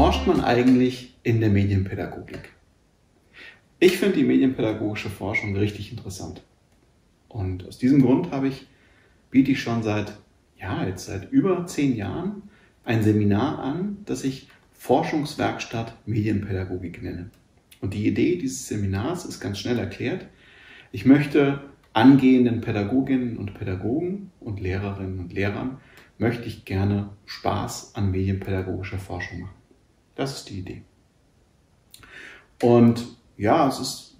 forscht man eigentlich in der Medienpädagogik? Ich finde die medienpädagogische Forschung richtig interessant. Und aus diesem Grund habe ich, biete ich schon seit, ja, jetzt seit über zehn Jahren ein Seminar an, das ich Forschungswerkstatt Medienpädagogik nenne. Und die Idee dieses Seminars ist ganz schnell erklärt. Ich möchte angehenden Pädagoginnen und Pädagogen und Lehrerinnen und Lehrern möchte ich gerne Spaß an medienpädagogischer Forschung machen. Das ist die Idee. Und ja, es ist,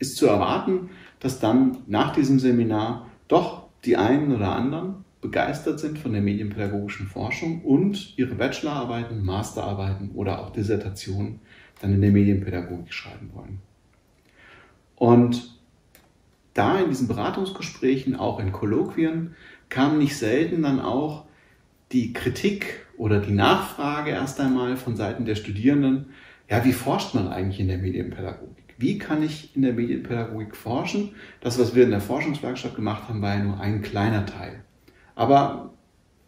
ist zu erwarten, dass dann nach diesem Seminar doch die einen oder anderen begeistert sind von der medienpädagogischen Forschung und ihre Bachelorarbeiten, Masterarbeiten oder auch Dissertationen dann in der Medienpädagogik schreiben wollen. Und da in diesen Beratungsgesprächen, auch in Kolloquien, kam nicht selten dann auch die Kritik oder die Nachfrage erst einmal von Seiten der Studierenden, ja, wie forscht man eigentlich in der Medienpädagogik? Wie kann ich in der Medienpädagogik forschen? Das, was wir in der Forschungswerkstatt gemacht haben, war ja nur ein kleiner Teil. Aber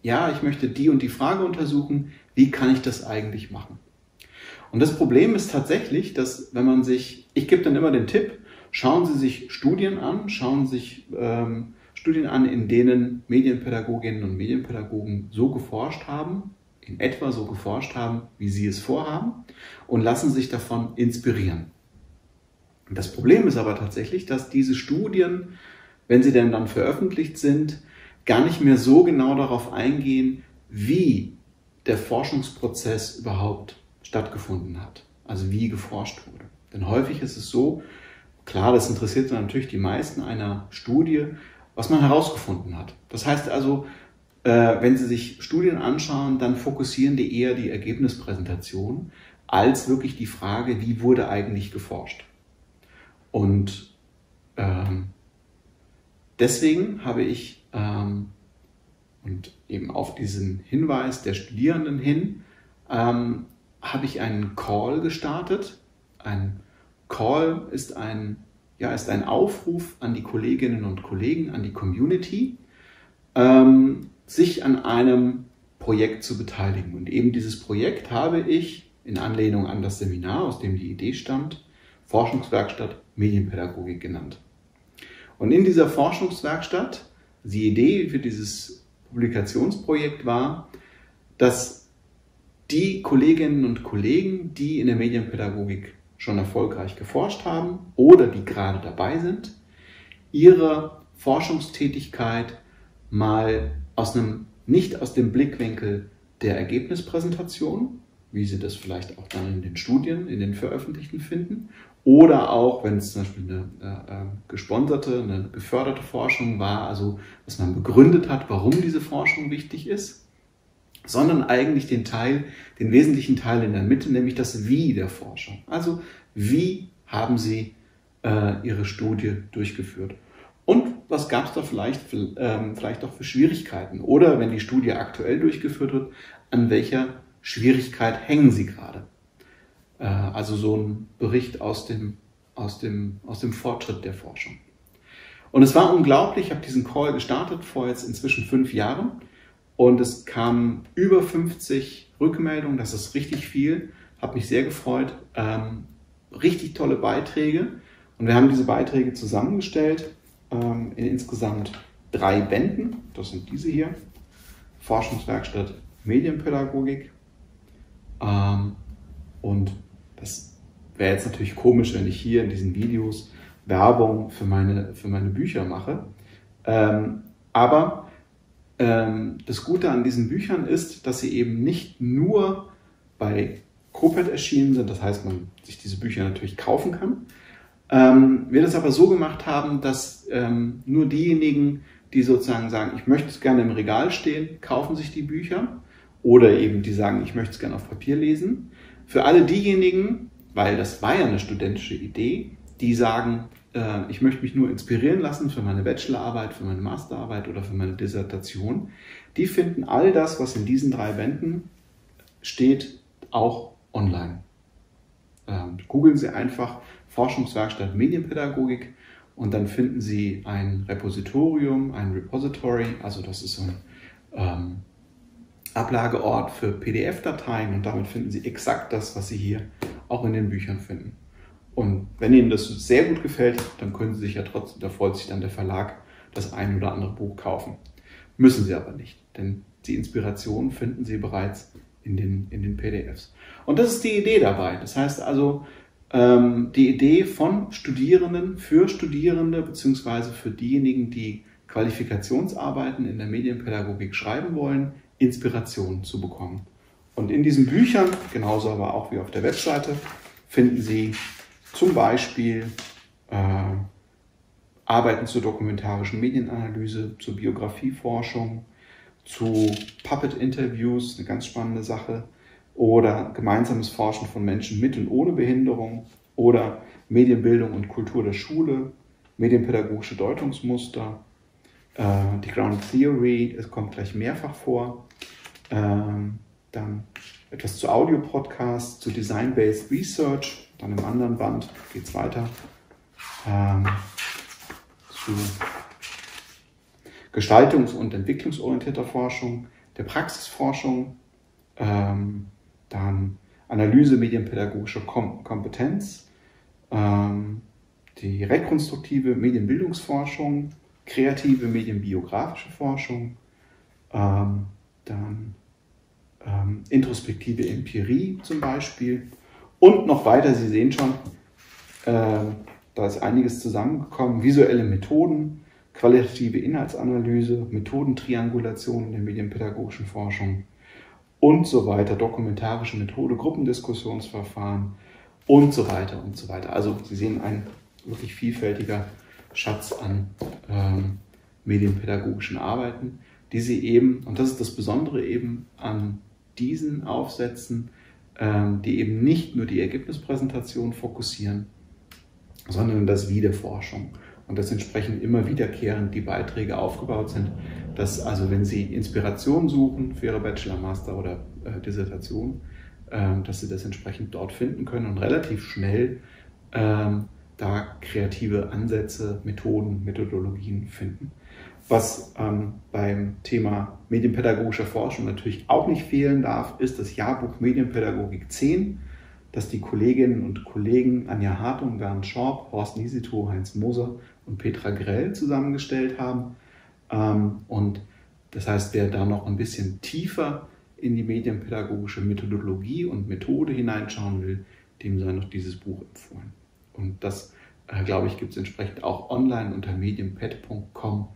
ja, ich möchte die und die Frage untersuchen, wie kann ich das eigentlich machen? Und das Problem ist tatsächlich, dass wenn man sich, ich gebe dann immer den Tipp, schauen Sie sich Studien an, schauen Sie sich ähm, Studien an, in denen Medienpädagoginnen und Medienpädagogen so geforscht haben, in etwa so geforscht haben, wie sie es vorhaben, und lassen sich davon inspirieren. Das Problem ist aber tatsächlich, dass diese Studien, wenn sie denn dann veröffentlicht sind, gar nicht mehr so genau darauf eingehen, wie der Forschungsprozess überhaupt stattgefunden hat, also wie geforscht wurde. Denn häufig ist es so, klar, das interessiert natürlich die meisten einer Studie, was man herausgefunden hat. Das heißt also, äh, wenn Sie sich Studien anschauen, dann fokussieren die eher die Ergebnispräsentation als wirklich die Frage, wie wurde eigentlich geforscht. Und ähm, deswegen habe ich ähm, und eben auf diesen Hinweis der Studierenden hin ähm, habe ich einen Call gestartet. Ein Call ist ein ja, ist ein Aufruf an die Kolleginnen und Kollegen, an die Community, ähm, sich an einem Projekt zu beteiligen. Und eben dieses Projekt habe ich in Anlehnung an das Seminar, aus dem die Idee stammt, Forschungswerkstatt Medienpädagogik genannt. Und in dieser Forschungswerkstatt, die Idee für dieses Publikationsprojekt war, dass die Kolleginnen und Kollegen, die in der Medienpädagogik schon erfolgreich geforscht haben oder die gerade dabei sind, ihre Forschungstätigkeit mal aus einem, nicht aus dem Blickwinkel der Ergebnispräsentation, wie Sie das vielleicht auch dann in den Studien, in den Veröffentlichten finden, oder auch, wenn es zum Beispiel eine äh, äh gesponserte, eine geförderte Forschung war, also dass man begründet hat, warum diese Forschung wichtig ist, sondern eigentlich den Teil, den wesentlichen Teil in der Mitte, nämlich das Wie der Forschung. Also wie haben Sie äh, Ihre Studie durchgeführt? Und was gab es da vielleicht, ähm, vielleicht auch für Schwierigkeiten? Oder wenn die Studie aktuell durchgeführt wird, an welcher Schwierigkeit hängen Sie gerade? Äh, also so ein Bericht aus dem, aus, dem, aus dem Fortschritt der Forschung. Und es war unglaublich, ich habe diesen Call gestartet vor jetzt inzwischen fünf Jahren und es kamen über 50 Rückmeldungen, das ist richtig viel, habe mich sehr gefreut. Ähm, richtig tolle Beiträge und wir haben diese Beiträge zusammengestellt ähm, in insgesamt drei Bänden. Das sind diese hier. Forschungswerkstatt Medienpädagogik. Ähm, und das wäre jetzt natürlich komisch, wenn ich hier in diesen Videos Werbung für meine, für meine Bücher mache. Ähm, aber das Gute an diesen Büchern ist, dass sie eben nicht nur bei Coped erschienen sind, das heißt, man sich diese Bücher natürlich kaufen kann. Ähm, wir das aber so gemacht haben, dass ähm, nur diejenigen, die sozusagen sagen, ich möchte es gerne im Regal stehen, kaufen sich die Bücher. Oder eben die sagen, ich möchte es gerne auf Papier lesen. Für alle diejenigen, weil das war ja eine studentische Idee, die sagen, äh, ich möchte mich nur inspirieren lassen für meine Bachelorarbeit, für meine Masterarbeit oder für meine Dissertation, die finden all das, was in diesen drei Bänden steht, auch online. Ähm, googeln Sie einfach Forschungswerkstatt Medienpädagogik und dann finden Sie ein Repositorium, ein Repository, also das ist so ein, ähm, Ablageort für PDF-Dateien und damit finden Sie exakt das, was Sie hier auch in den Büchern finden. Und wenn Ihnen das sehr gut gefällt, dann können Sie sich ja trotzdem, da freut sich dann der Verlag, das ein oder andere Buch kaufen. Müssen Sie aber nicht, denn die Inspiration finden Sie bereits in den, in den PDFs. Und das ist die Idee dabei. Das heißt also, ähm, die Idee von Studierenden für Studierende beziehungsweise für diejenigen, die Qualifikationsarbeiten in der Medienpädagogik schreiben wollen, Inspiration zu bekommen. Und in diesen Büchern, genauso aber auch wie auf der Webseite, finden Sie zum Beispiel äh, Arbeiten zur dokumentarischen Medienanalyse, zur Biografieforschung, zu Puppet-Interviews, eine ganz spannende Sache, oder gemeinsames Forschen von Menschen mit und ohne Behinderung, oder Medienbildung und Kultur der Schule, medienpädagogische Deutungsmuster, äh, die Ground Theory, es kommt gleich mehrfach vor, ähm, dann etwas zu Audio-Podcasts, zu Design-Based Research, dann im anderen Band geht es weiter ähm, zu gestaltungs- und entwicklungsorientierter Forschung, der Praxisforschung, ähm, dann Analyse medienpädagogischer Kom Kompetenz, ähm, die rekonstruktive Medienbildungsforschung, kreative medienbiografische Forschung, ähm, dann ähm, introspektive Empirie zum Beispiel. Und noch weiter, Sie sehen schon, äh, da ist einiges zusammengekommen, visuelle Methoden, qualitative Inhaltsanalyse, Methodentriangulation in der medienpädagogischen Forschung und so weiter, dokumentarische Methode, Gruppendiskussionsverfahren und so weiter und so weiter. Also Sie sehen ein wirklich vielfältiger Schatz an ähm, medienpädagogischen Arbeiten, die Sie eben, und das ist das Besondere eben an diesen Aufsätzen, ähm, die eben nicht nur die Ergebnispräsentation fokussieren, sondern das Wie der Forschung. Und das entsprechend immer wiederkehrend die Beiträge aufgebaut sind, dass also wenn Sie Inspiration suchen für Ihre Bachelor, Master oder äh, Dissertation, äh, dass Sie das entsprechend dort finden können und relativ schnell ähm, da kreative Ansätze, Methoden, Methodologien finden. Was ähm, beim Thema medienpädagogischer Forschung natürlich auch nicht fehlen darf, ist das Jahrbuch Medienpädagogik 10, das die Kolleginnen und Kollegen Anja Hartung, Bernd Schorb, Horst Nisito, Heinz Moser und Petra Grell zusammengestellt haben. Ähm, und das heißt, wer da noch ein bisschen tiefer in die medienpädagogische Methodologie und Methode hineinschauen will, dem sei noch dieses Buch empfohlen. Und das, äh, glaube ich, gibt es entsprechend auch online unter medienpad.com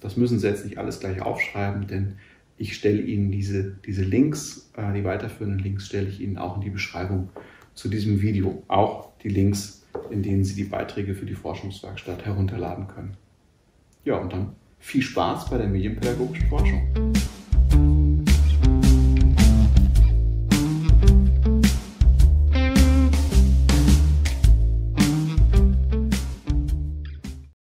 das müssen Sie jetzt nicht alles gleich aufschreiben, denn ich stelle Ihnen diese, diese Links, äh, die weiterführenden Links, stelle ich Ihnen auch in die Beschreibung zu diesem Video. Auch die Links, in denen Sie die Beiträge für die Forschungswerkstatt herunterladen können. Ja, und dann viel Spaß bei der medienpädagogischen Forschung.